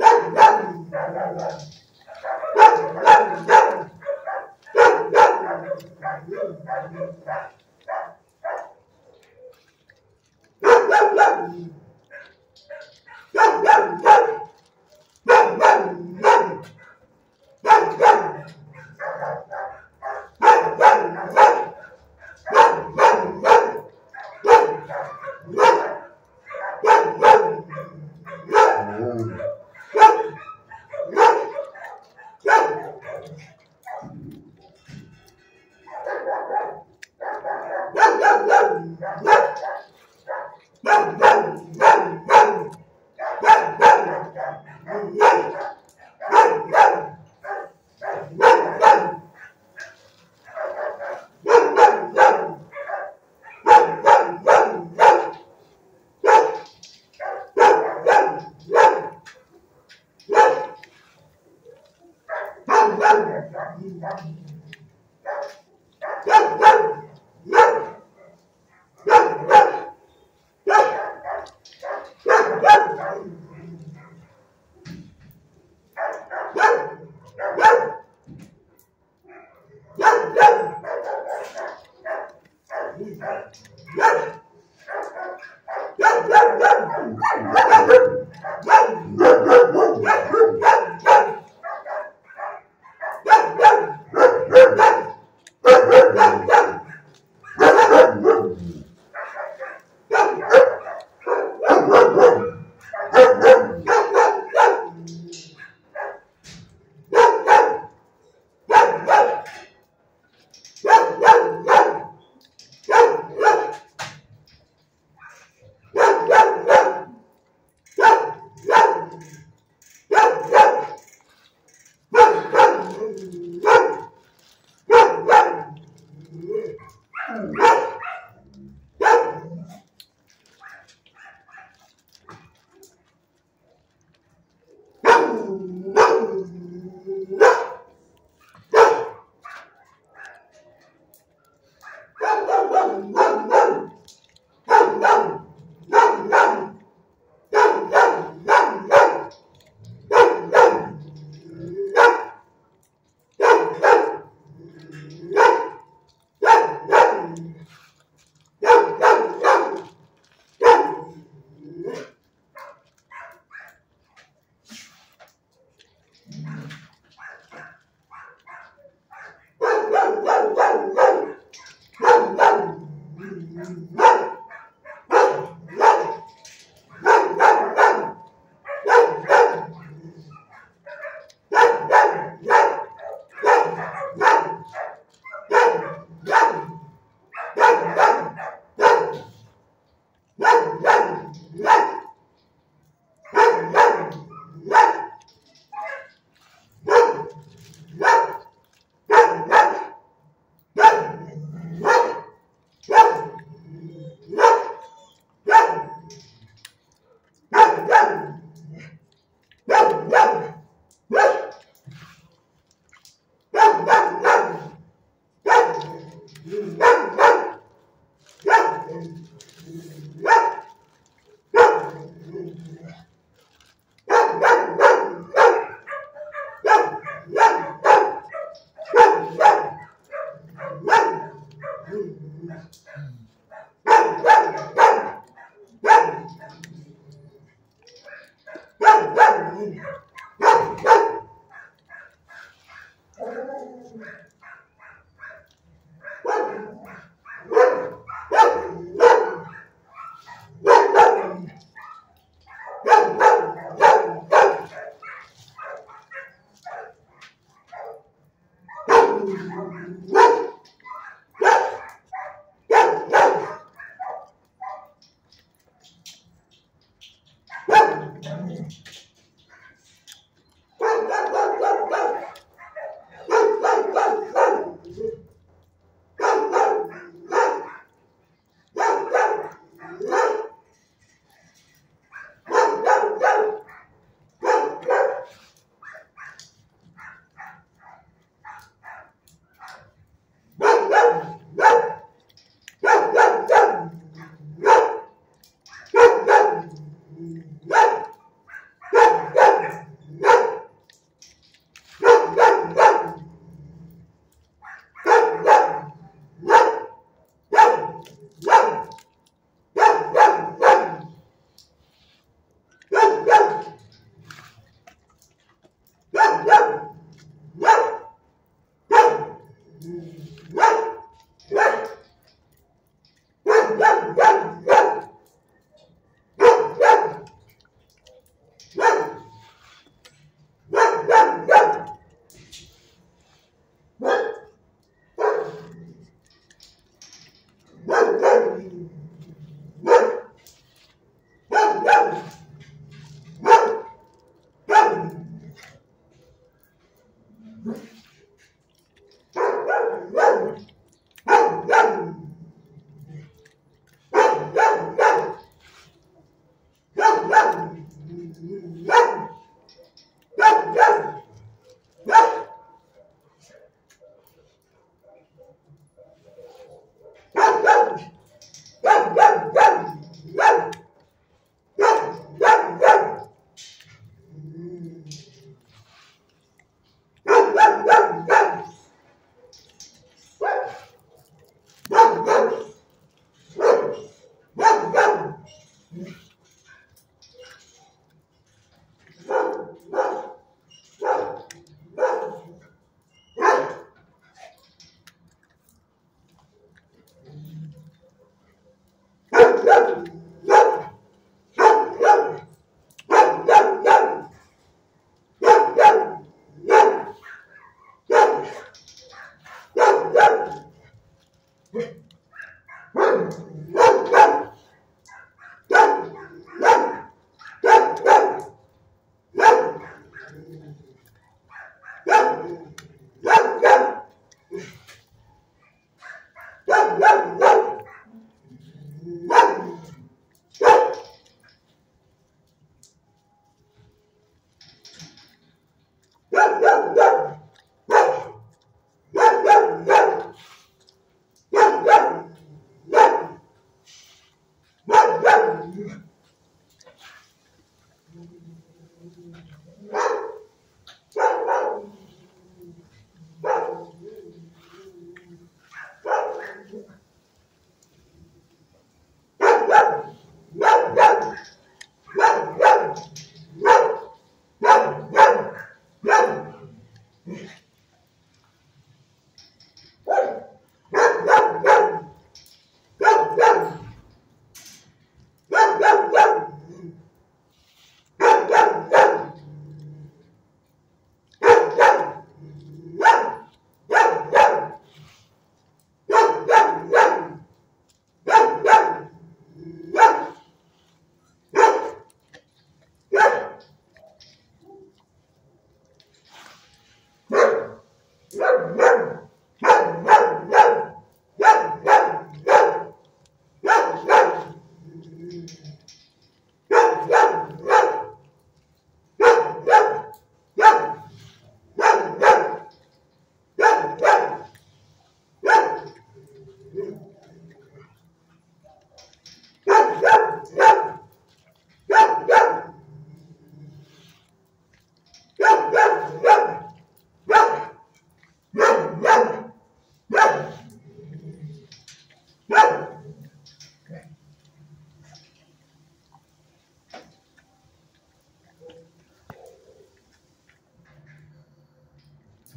Yes, familia. Y...